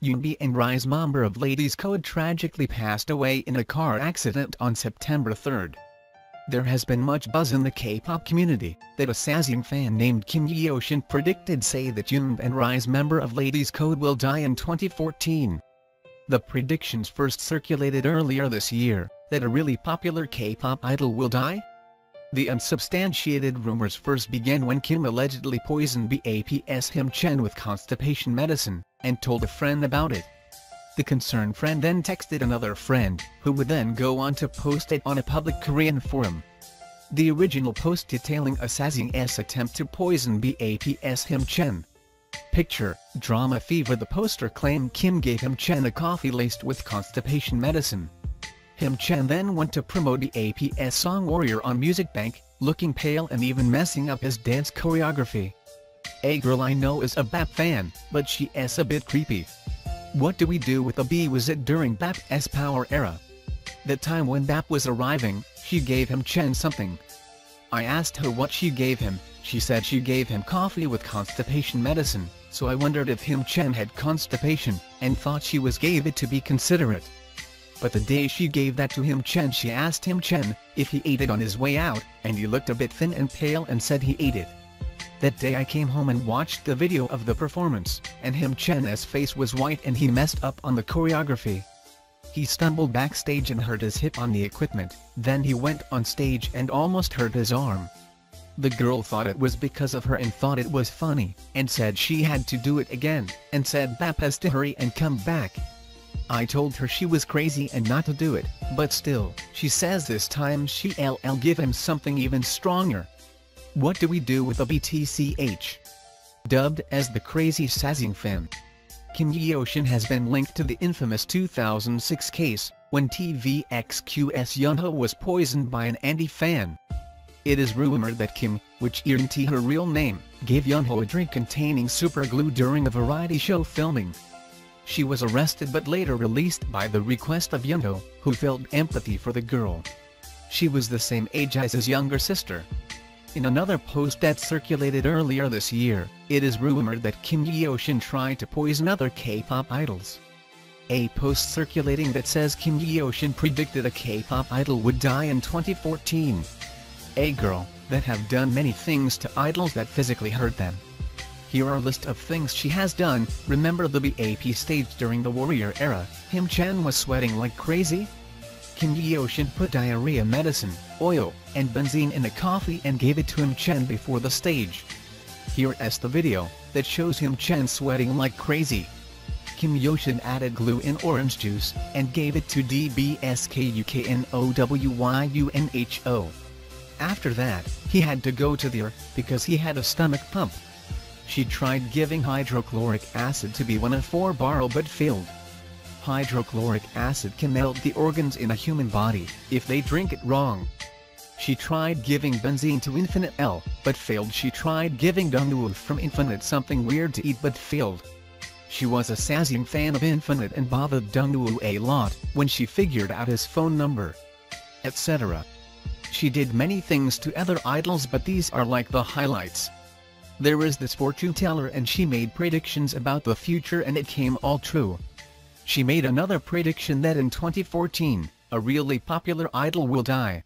EunB and Rise member of Ladies Code tragically passed away in a car accident on September 3. There has been much buzz in the K-pop community, that a Sasaeng fan named Kim Yeoshin predicted say that EunB and Rise member of Ladies Code will die in 2014. The predictions first circulated earlier this year, that a really popular K-pop idol will die? The unsubstantiated rumors first began when Kim allegedly poisoned BAP's Him Chen with constipation medicine, and told a friend about it. The concerned friend then texted another friend, who would then go on to post it on a public Korean forum. The original post detailing a Sasaeng's attempt to poison BAP's Him Chen. Picture, Drama Fever The poster claimed Kim gave Himchan a coffee laced with constipation medicine. Himchan then went to promote the APS song Warrior on Music Bank, looking pale and even messing up his dance choreography. A girl I know is a BAP fan, but she is a bit creepy. What do we do with a B was it during BAP's power era? The time when BAP was arriving, she gave Himchan something. I asked her what she gave him, she said she gave him coffee with constipation medicine, so I wondered if Himchan had constipation, and thought she was gave it to be considerate. But the day she gave that to Himchan she asked Himchan, if he ate it on his way out, and he looked a bit thin and pale and said he ate it. That day I came home and watched the video of the performance, and Himchan's face was white and he messed up on the choreography. He stumbled backstage and hurt his hip on the equipment, then he went on stage and almost hurt his arm. The girl thought it was because of her and thought it was funny, and said she had to do it again, and said Bap has to hurry and come back. I told her she was crazy and not to do it, but still, she says this time she'll give him something even stronger. What do we do with a BTCH? Dubbed as the crazy Sasaeng fan. Kim Yeoshin has been linked to the infamous 2006 case, when TVXQ's Yunho was poisoned by an anti-fan. It is rumored that Kim, which isn't her real name, gave Yunho a drink containing superglue during a variety show filming. She was arrested but later released by the request of Yunho, who felt empathy for the girl. She was the same age as his younger sister. In another post that circulated earlier this year, it is rumored that Kim Yeoshin tried to poison other K-pop idols. A post circulating that says Kim Yeoshin predicted a K-pop idol would die in 2014. A girl, that have done many things to idols that physically hurt them. Here are a list of things she has done, remember the BAP stage during the Warrior era, Him Chan was sweating like crazy? Kim Yeoshin put diarrhea medicine, oil, and benzene in a coffee and gave it to Him Chan before the stage. Here is the video, that shows Him Chan sweating like crazy. Kim Yeoshin added glue in orange juice, and gave it to DBSKUKNOWYUNHO. After that, he had to go to the ER, because he had a stomach pump. She tried giving hydrochloric acid to B1A4 but failed. Hydrochloric acid can melt the organs in a human body, if they drink it wrong. She tried giving benzene to Infinite L, but failed. She tried giving Dongwoo from Infinite something weird to eat but failed. She was a Sasaeng fan of Infinite and bothered Dongwoo a lot, when she figured out his phone number. Etc. She did many things to other idols but these are like the highlights. There is this fortune teller and she made predictions about the future and it came all true. She made another prediction that in 2014, a really popular idol will die.